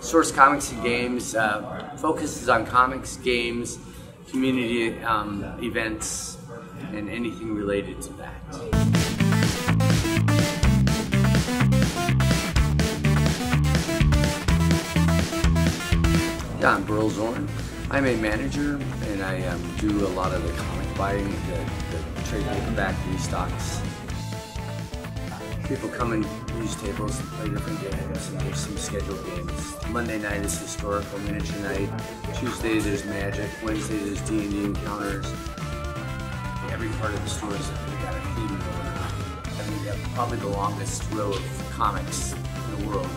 Source Comics and Games uh, focuses on comics, games, community um, events, and anything related to that. Yeah, I'm Burl Zorn. I'm a manager and I um, do a lot of the comic buying, the, the trade paperback restocks. People come and use tables and play different games and there's some scheduled games. Monday night is historical miniature night. Tuesday there's magic. Wednesday there's D&D encounters. Every part of the store is got a theme going on. I mean, we have probably the longest row of comics in the world.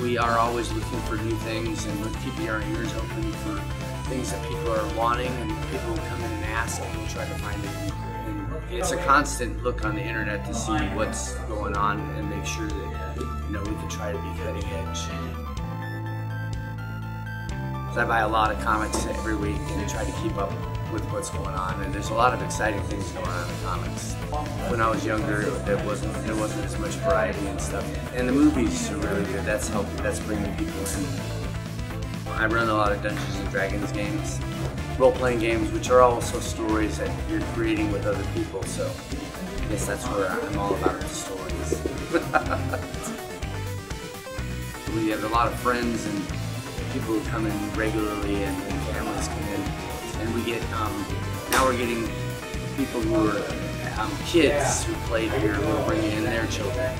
We are always looking for new things and keeping our ears open for things that people are wanting and people come in and ask and we try to find it. And it's a constant look on the internet to see what's going on and make sure that you know we can try to be cutting edge. So I buy a lot of comics every week and try to keep up with what's going on. And there's a lot of exciting things going on in comics. When I was younger, there wasn't there wasn't as much variety and stuff. And the movies are really good. That's helping. That's bringing people in. I run a lot of Dungeons and Dragons games, role-playing games, which are also stories that you're creating with other people. So I guess that's where I'm all about stories. we have a lot of friends and people who come in regularly and, and families come in and we get um, now we're getting people who are um, kids who played here who are bringing in their children